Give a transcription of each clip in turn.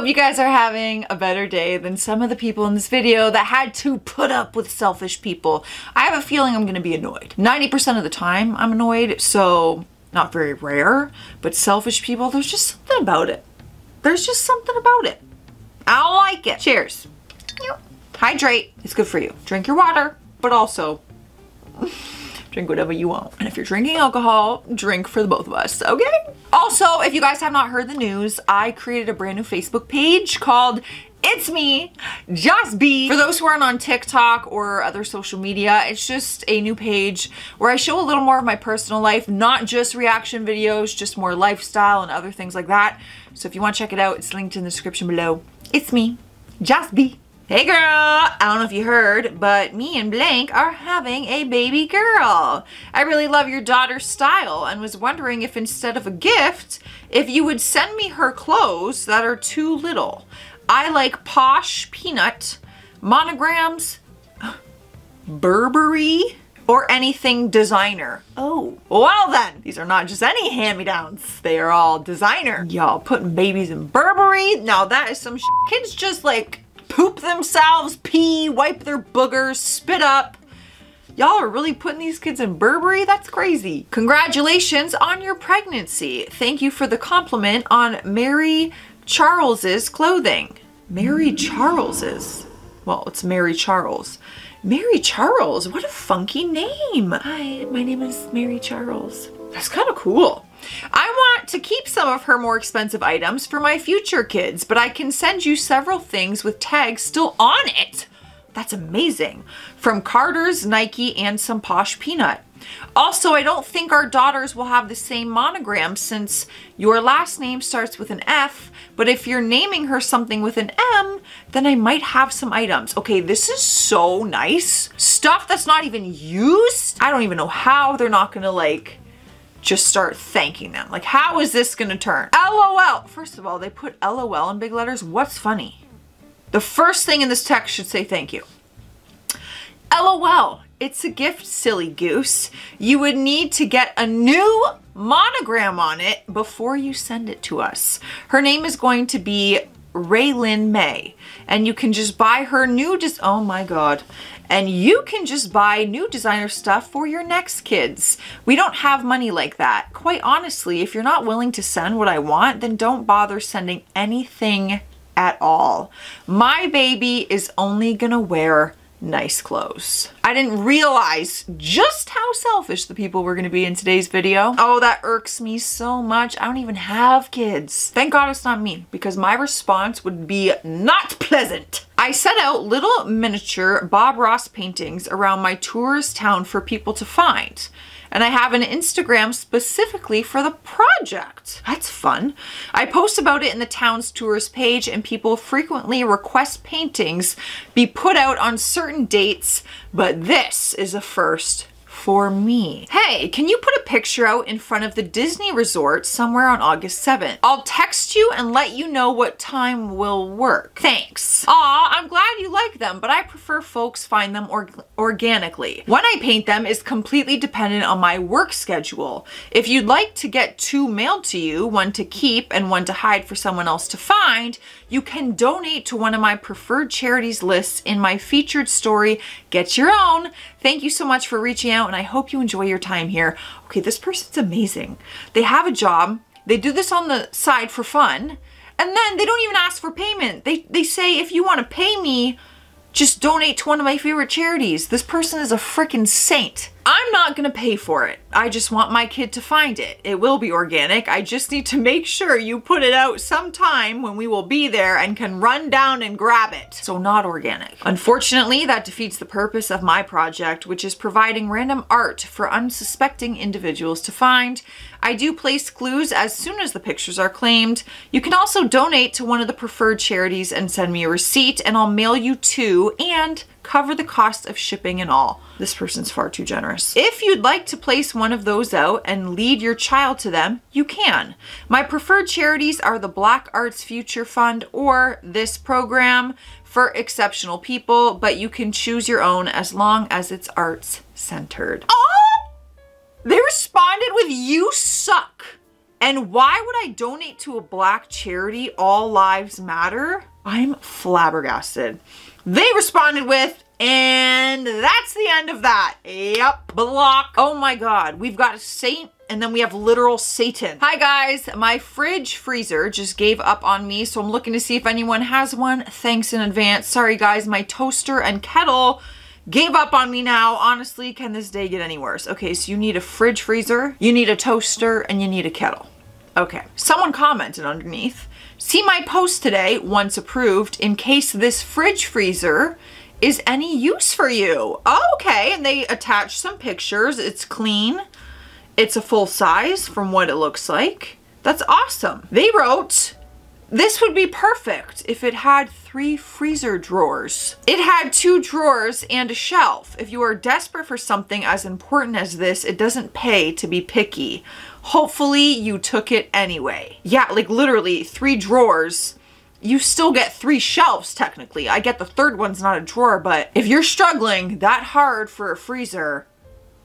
hope you guys are having a better day than some of the people in this video that had to put up with selfish people. I have a feeling I'm gonna be annoyed. 90% of the time I'm annoyed, so not very rare, but selfish people, there's just something about it. There's just something about it. I don't like it. Cheers. Hydrate. It's good for you. Drink your water, but also drink whatever you want. And if you're drinking alcohol, drink for the both of us, okay? Also, if you guys have not heard the news, I created a brand new Facebook page called it's me, Joce B. For those who aren't on TikTok or other social media, it's just a new page where I show a little more of my personal life, not just reaction videos, just more lifestyle and other things like that. So if you want to check it out, it's linked in the description below. It's me, Joce B. Hey girl, I don't know if you heard, but me and Blank are having a baby girl. I really love your daughter's style and was wondering if instead of a gift, if you would send me her clothes that are too little. I like posh peanut, monograms, Burberry, or anything designer. Oh, well then, these are not just any hand-me-downs. They are all designer. Y'all putting babies in Burberry? Now that is some Kids just like poop themselves, pee, wipe their boogers, spit up. Y'all are really putting these kids in Burberry? That's crazy. Congratulations on your pregnancy. Thank you for the compliment on Mary Charles's clothing. Mary Charles's? Well, it's Mary Charles. Mary Charles, what a funky name. Hi, my name is Mary Charles. That's kind of cool. I want to keep some of her more expensive items for my future kids, but I can send you several things with tags still on it. That's amazing. From Carter's, Nike, and some Posh Peanut. Also, I don't think our daughters will have the same monogram since your last name starts with an F, but if you're naming her something with an M, then I might have some items. Okay, this is so nice. Stuff that's not even used. I don't even know how they're not gonna like just start thanking them. Like, how is this gonna turn? LOL. First of all, they put LOL in big letters. What's funny? The first thing in this text should say thank you. LOL. It's a gift, silly goose. You would need to get a new monogram on it before you send it to us. Her name is going to be Raylyn May, and you can just buy her new dis- oh my god and you can just buy new designer stuff for your next kids. We don't have money like that. Quite honestly, if you're not willing to send what I want, then don't bother sending anything at all. My baby is only gonna wear nice clothes. I didn't realize just how selfish the people were gonna be in today's video. Oh, that irks me so much. I don't even have kids. Thank God it's not me because my response would be not pleasant. I set out little miniature Bob Ross paintings around my tourist town for people to find and I have an Instagram specifically for the project. That's fun. I post about it in the town's tourist page and people frequently request paintings be put out on certain dates, but this is a first for me. Hey, can you put a picture out in front of the Disney resort somewhere on August 7th? I'll text you and let you know what time will work. Thanks. Aw, I'm glad you like them, but I prefer folks find them or organically. When I paint them is completely dependent on my work schedule. If you'd like to get two mailed to you, one to keep and one to hide for someone else to find, you can donate to one of my preferred charities lists in my featured story, Get Your Own. Thank you so much for reaching out and I hope you enjoy your time here. Okay, this person's amazing. They have a job. They do this on the side for fun. And then they don't even ask for payment. They, they say, if you want to pay me, just donate to one of my favorite charities. This person is a freaking saint. I'm not gonna pay for it. I just want my kid to find it. It will be organic. I just need to make sure you put it out sometime when we will be there and can run down and grab it. So not organic. Unfortunately, that defeats the purpose of my project, which is providing random art for unsuspecting individuals to find. I do place clues as soon as the pictures are claimed. You can also donate to one of the preferred charities and send me a receipt and I'll mail you two and cover the cost of shipping and all. This person's far too generous. If you'd like to place one of those out and lead your child to them, you can. My preferred charities are the Black Arts Future Fund or this program for exceptional people, but you can choose your own as long as it's arts centered. Oh! They responded with you suck. And why would I donate to a black charity, All Lives Matter? I'm flabbergasted. They responded with, and that's the end of that. Yep, block. Oh my God, we've got a saint and then we have literal Satan. Hi guys, my fridge freezer just gave up on me, so I'm looking to see if anyone has one. Thanks in advance. Sorry guys, my toaster and kettle gave up on me now. Honestly, can this day get any worse? Okay, so you need a fridge freezer, you need a toaster, and you need a kettle. Okay, someone commented underneath, see my post today, once approved, in case this fridge freezer is any use for you. Oh, okay, and they attached some pictures. It's clean. It's a full size from what it looks like. That's awesome. They wrote, this would be perfect if it had three freezer drawers. It had two drawers and a shelf. If you are desperate for something as important as this, it doesn't pay to be picky. Hopefully you took it anyway. Yeah, like literally three drawers you still get three shelves technically. I get the third one's not a drawer, but if you're struggling that hard for a freezer,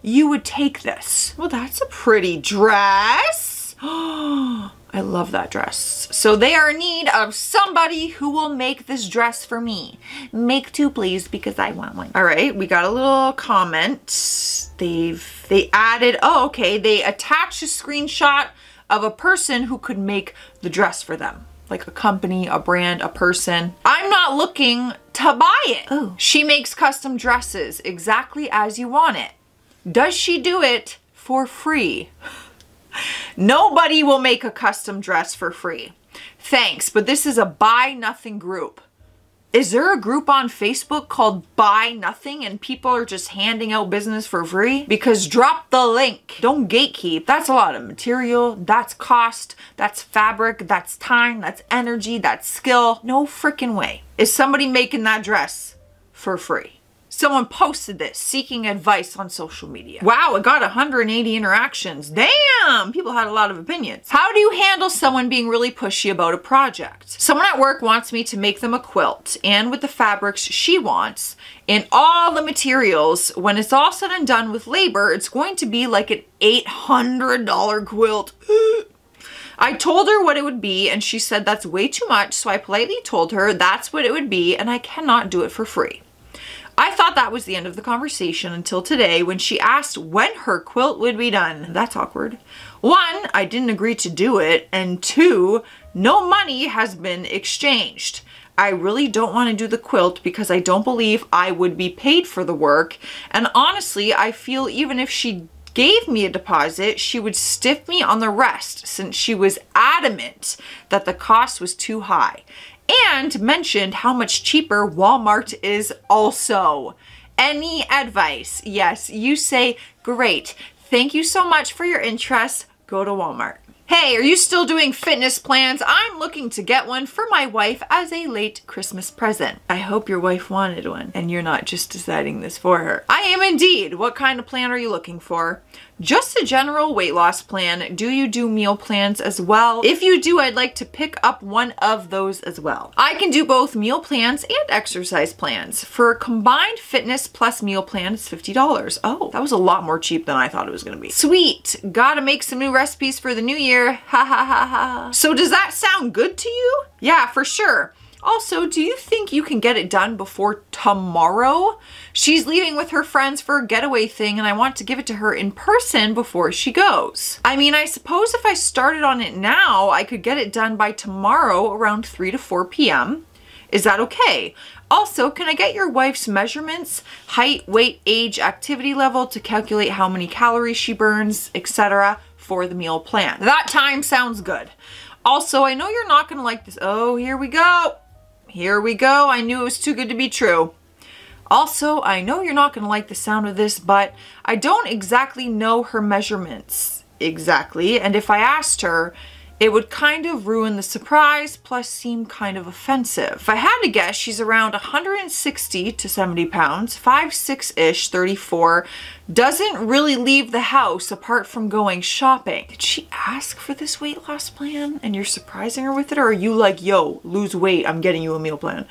you would take this. Well, that's a pretty dress. I love that dress. So they are in need of somebody who will make this dress for me. Make two, please, because I want one. All right, we got a little comment. They've, they added, oh, okay, they attached a screenshot of a person who could make the dress for them. Like a company, a brand, a person. I'm not looking to buy it. Oh. She makes custom dresses exactly as you want it. Does she do it for free? Nobody will make a custom dress for free. Thanks, but this is a buy nothing group. Is there a group on Facebook called Buy Nothing and people are just handing out business for free? Because drop the link. Don't gatekeep. That's a lot of material. That's cost. That's fabric. That's time. That's energy. That's skill. No freaking way. Is somebody making that dress for free? Someone posted this, seeking advice on social media. Wow, it got 180 interactions. Damn, people had a lot of opinions. How do you handle someone being really pushy about a project? Someone at work wants me to make them a quilt and with the fabrics she wants and all the materials, when it's all said and done with labor, it's going to be like an $800 quilt. I told her what it would be and she said that's way too much. So I politely told her that's what it would be and I cannot do it for free. I thought that was the end of the conversation until today when she asked when her quilt would be done. That's awkward. One, I didn't agree to do it, and two, no money has been exchanged. I really don't want to do the quilt because I don't believe I would be paid for the work, and honestly, I feel even if she gave me a deposit, she would stiff me on the rest since she was adamant that the cost was too high and mentioned how much cheaper Walmart is also. Any advice? Yes, you say, great. Thank you so much for your interest. Go to Walmart. Hey, are you still doing fitness plans? I'm looking to get one for my wife as a late Christmas present. I hope your wife wanted one and you're not just deciding this for her. I am indeed. What kind of plan are you looking for? Just a general weight loss plan. Do you do meal plans as well? If you do, I'd like to pick up one of those as well. I can do both meal plans and exercise plans. For a combined fitness plus meal plan, it's $50. Oh, that was a lot more cheap than I thought it was gonna be. Sweet, gotta make some new recipes for the new year. Ha ha ha ha. So does that sound good to you? Yeah, for sure. Also, do you think you can get it done before tomorrow? She's leaving with her friends for a getaway thing and I want to give it to her in person before she goes. I mean, I suppose if I started on it now, I could get it done by tomorrow around 3 to 4 p.m. Is that okay? Also, can I get your wife's measurements, height, weight, age, activity level to calculate how many calories she burns, etc. for the meal plan? That time sounds good. Also, I know you're not gonna like this. Oh, here we go. Here we go. I knew it was too good to be true. Also, I know you're not going to like the sound of this, but I don't exactly know her measurements exactly. And if I asked her, it would kind of ruin the surprise plus seem kind of offensive. If I had to guess, she's around 160 to 70 pounds, 5'6-ish, 34, doesn't really leave the house apart from going shopping. Did she ask for this weight loss plan and you're surprising her with it? Or are you like, yo, lose weight, I'm getting you a meal plan?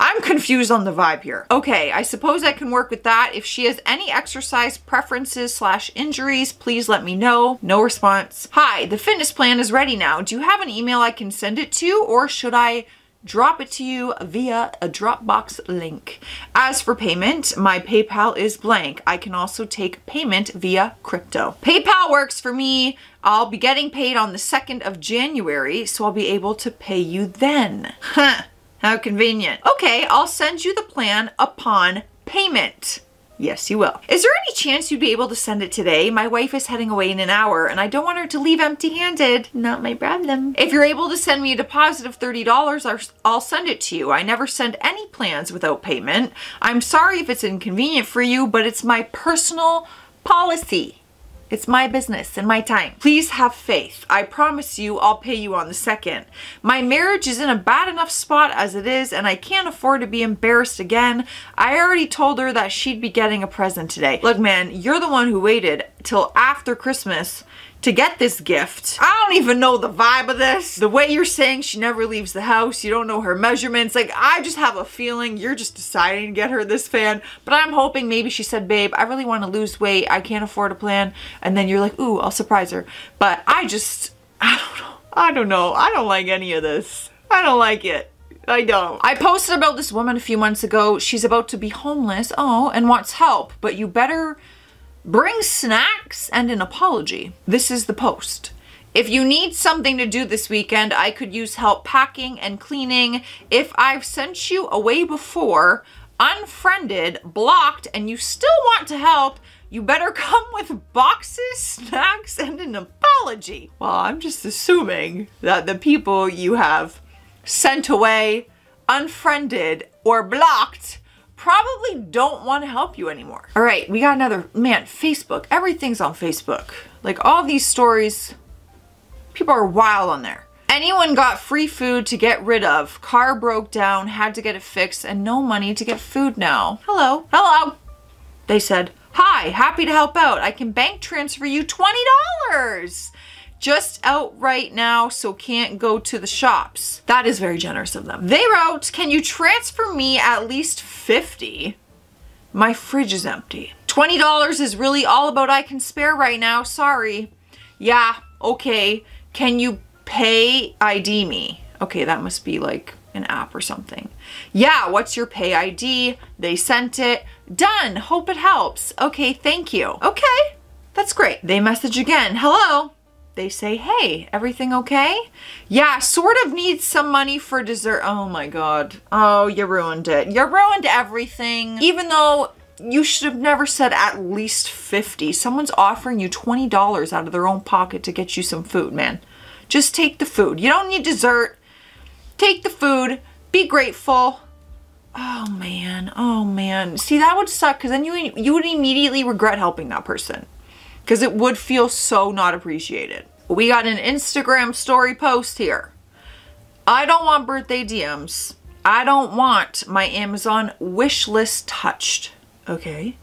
I'm confused on the vibe here. Okay, I suppose I can work with that. If she has any exercise preferences slash injuries, please let me know. No response. Hi, the fitness plan is ready now. Do you have an email I can send it to or should I drop it to you via a Dropbox link. As for payment, my PayPal is blank. I can also take payment via crypto. PayPal works for me. I'll be getting paid on the 2nd of January, so I'll be able to pay you then. Huh. How convenient. Okay, I'll send you the plan upon payment. Yes, you will. Is there any chance you'd be able to send it today? My wife is heading away in an hour and I don't want her to leave empty handed. Not my problem. If you're able to send me a deposit of $30, I'll send it to you. I never send any plans without payment. I'm sorry if it's inconvenient for you, but it's my personal policy. It's my business and my time. Please have faith. I promise you I'll pay you on the second. My marriage is in a bad enough spot as it is and I can't afford to be embarrassed again. I already told her that she'd be getting a present today. Look man, you're the one who waited till after Christmas to get this gift. I don't even know the vibe of this. The way you're saying she never leaves the house, you don't know her measurements. Like, I just have a feeling you're just deciding to get her this fan. But I'm hoping maybe she said, babe, I really want to lose weight. I can't afford a plan. And then you're like, ooh, I'll surprise her. But I just, I don't know. I don't know. I don't like any of this. I don't like it. I don't. I posted about this woman a few months ago. She's about to be homeless. Oh, and wants help. But you better Bring snacks and an apology. This is the post. If you need something to do this weekend, I could use help packing and cleaning. If I've sent you away before, unfriended, blocked, and you still want to help, you better come with boxes, snacks, and an apology. Well, I'm just assuming that the people you have sent away, unfriended, or blocked probably don't want to help you anymore. All right, we got another, man, Facebook. Everything's on Facebook. Like all these stories, people are wild on there. Anyone got free food to get rid of. Car broke down, had to get it fixed, and no money to get food now. Hello, hello. They said, hi, happy to help out. I can bank transfer you $20 just out right now so can't go to the shops. That is very generous of them. They wrote, can you transfer me at least 50? My fridge is empty. $20 is really all about I can spare right now, sorry. Yeah, okay. Can you pay ID me? Okay, that must be like an app or something. Yeah, what's your pay ID? They sent it. Done. Hope it helps. Okay, thank you. Okay, that's great. They message again. Hello they say, hey, everything okay? Yeah, sort of needs some money for dessert. Oh my God. Oh, you ruined it. You ruined everything. Even though you should have never said at least 50. Someone's offering you $20 out of their own pocket to get you some food, man. Just take the food. You don't need dessert. Take the food. Be grateful. Oh man, oh man. See, that would suck because then you, you would immediately regret helping that person because it would feel so not appreciated. We got an Instagram story post here. I don't want birthday DMs. I don't want my Amazon wish list touched. Okay.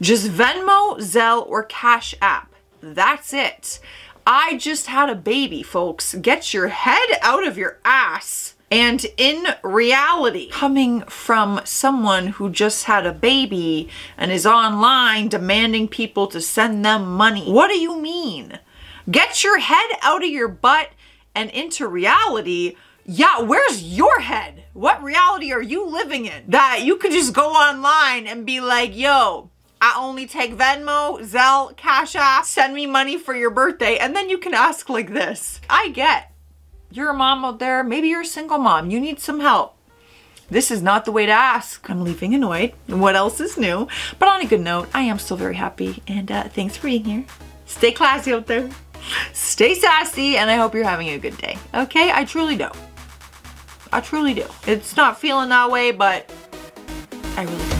Just Venmo, Zelle, or Cash App. That's it. I just had a baby, folks. Get your head out of your ass. And in reality, coming from someone who just had a baby and is online demanding people to send them money, what do you mean? Get your head out of your butt and into reality. Yeah, where's your head? What reality are you living in? That you could just go online and be like, yo, I only take Venmo, Zelle, Cash App, send me money for your birthday. And then you can ask like this. I get you're a mom out there, maybe you're a single mom, you need some help. This is not the way to ask. I'm leaving annoyed. What else is new? But on a good note, I am still very happy and uh, thanks for being here. Stay classy out there. Stay sassy and I hope you're having a good day. Okay? I truly do. I truly do. It's not feeling that way, but I really